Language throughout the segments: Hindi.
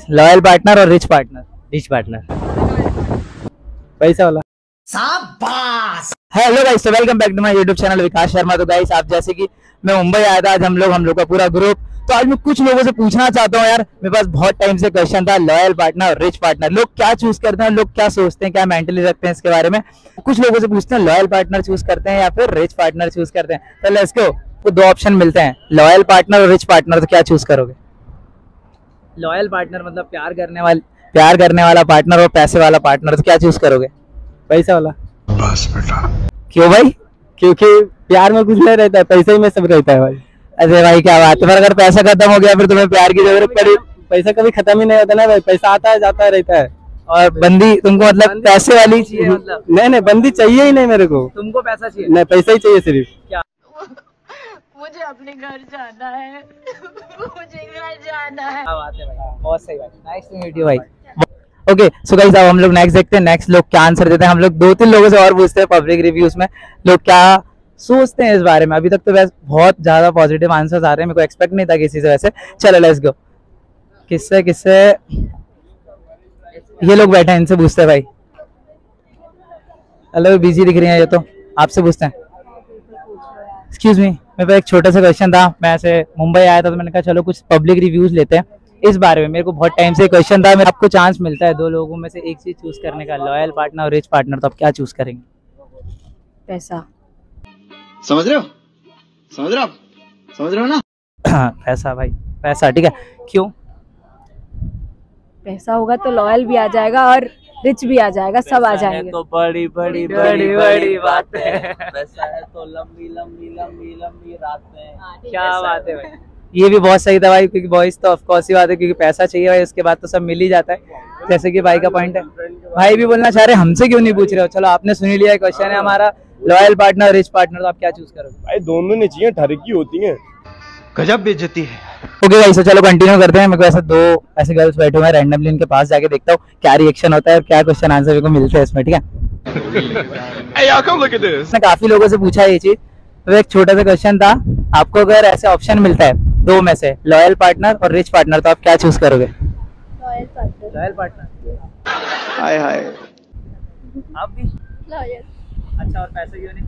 लॉयल पार्टनर और रिच पार्टनर। Rich partner. पैसा वाला। हेलो गाइस तो welcome back to my YouTube channel Vikas Sharma. तो गाइस आप जैसे कि मैं मुंबई आया था आज हम लोग हम लोग का पूरा ग्रुप तो आज मैं कुछ लोगों से पूछना चाहता हूँ यार मेरे पास बहुत टाइम से क्वेश्चन था लॉयल पार्टनर और रिच पार्टनर लोग क्या चूज़ करते हैं लोग क्या सोचते हैं क्या मेंटली रखते हैं इसके बारे में? कुछ लोगों से पूछते हैं लॉयल पार्टनर चूज़ करते हैं या फिर रिच पार्टनर चूज़ करते हैं। तो लेट्स गो तो दो ऑप्शन मिलते हैं लॉयल पार्टनर और रिच पार्टनर तो क्या चूज़ करोगे? लॉयल पार्टनर मतलब प्यार करने वाले प्यार करने वाला पार्टनर और पैसे वाला पार्टनर तो क्या चूज़ करोगे? पैसा वाला। बस बेटा। क्यों भाई? क्योंकि प्यार में कुछ नहीं रहता है पैसे ही में सब रहता है भाई। अरे भाई क्या बात है? पर अगर पैसा खत्म हो गया फिर तुम्हें प्यार की ज़रूरत पड़ी। पैसा कभी खत्म ही नहीं होता ना भाई पैसा आता है जाता है रहता है। और बंदी तुमको मतलब पैसे वाली चाहिए मतलब। नहीं नहीं बंदी चाहिए ही नहीं मेरे को। तुमको पैसा चाहिए। नहीं पैसा ही चाहिए सिर्फ़। क्या? मुझे अपने घर जाना है। मुझे ओके सो गाइस अब हम लोग नेक्स्ट देखते हैं। नेक्स्ट लोग क्या आंसर देते हैं? हम लोग दो तीन लोगों से और पूछते हैं पब्लिक रिव्यूज़ में। लोग क्या सोचते हैं इस बारे में? अभी तक तो वैसे बहुत ज़्यादा पॉजिटिव आंसर्स आ रहे हैं। मेरे को एक्सपेक्ट नहीं था किसी से वैसे। चलो लेट्स गो किससे किससे? ये लोग बैठे हैं, इनसे पूछते हैं भाई। हेलो बिज़ी दिख रही हैं ये तो। आपसे पूछते हैं। एक्सक्यूज मी मेरे पास एक छोटा सा क्वेश्चन था। मैं ऐसे मुंबई आया था तो मैंने कहा चलो कुछ पब्लिक रिव्यूज़ लेते हैं। इस बारे में मेरे को बहुत टाइम से क्वेश्चन था। मेरे आपको चांस मिलता है। दो लोगों में से एक चीज़ चूज़ करने का। लॉयल पार्टनर और रिच पार्टनर तो आप क्या चूज़ करेंगे? पैसा। समझ रहे हो? समझ रहे हो समझ रहे हो ना? पैसा भाई पैसा ठीक है। क्यों? पैसा होगा तो लॉयल भी आ जाएगा और रिच भी आ जाएगा सब आ जाएँगे। तो बड़ी बड़ी बड़ी बड़ी बात है। पैसा है तो लंबी लंबी लंबी लंबी रातें। क्या बात है भाई। ये भी बहुत सही था भाई क्योंकि बॉयज़ तो ऑफकोर्स ही बात है क्योंकि पैसा चाहिए भाई उसके बाद तो सब मिल ही जाता है। जैसे कि भाई का पॉइंट है। भाई भी बोलना चाह रहे हमसे क्यों नहीं पूछ रहे हो? चलो आपने सुन ही लिया क्वेश्चन है हमारा। लॉयल पार्टनर रिच पार्टनर तो आप क्या चूज़ करोगे? भाई दोनों नहीं चाहिए ठर की होती है। गजब बेइज्जती है। ओके भाई सो चलो कंटिन्यू करते हैं। मेरे को ऐसे दो ऐसे गर्ल्स बैठे हुए हैं रैंडमली इनके पास जाके देखता हूँ क्या रिएक्शन होता है और क्या क्वेश्चन आंसर मेरे को मिलते हैं इसमें ठीक है? Hey, काफ़ी लोगों से पूछा है ये चीज़। तो एक छोटा सा क्वेश्चन था आपको अगर ऐसे ऑप्शन मिलता है दो में से लॉयल पार्टनर और रिच पार्टनर तो आप क्या चूज़ करोगे? लॉयल पार्टनर लॉयल पार्टनर हाय हाय आप भी? लॉयल अच्छा और पैसे क्यों नहीं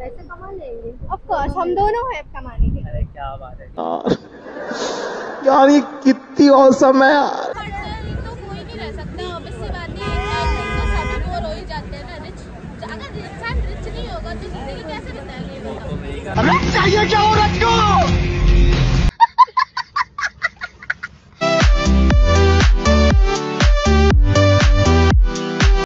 पैसे कमा लेंगे। ऑफ़ कोर्स हम दोनों हैं कमाने के अरे क्या बात है। यार ये कितनी औसम है यार। तो कोई नहीं रह सकता ऑब्वियस सी बात है तो सभी बोर हो ही जाते हैं ना रिच अगर इंसान रिच नहीं होगा तो ज़िंदगी कैसे बिताएगा? हमें चाहिए क्या औरत को?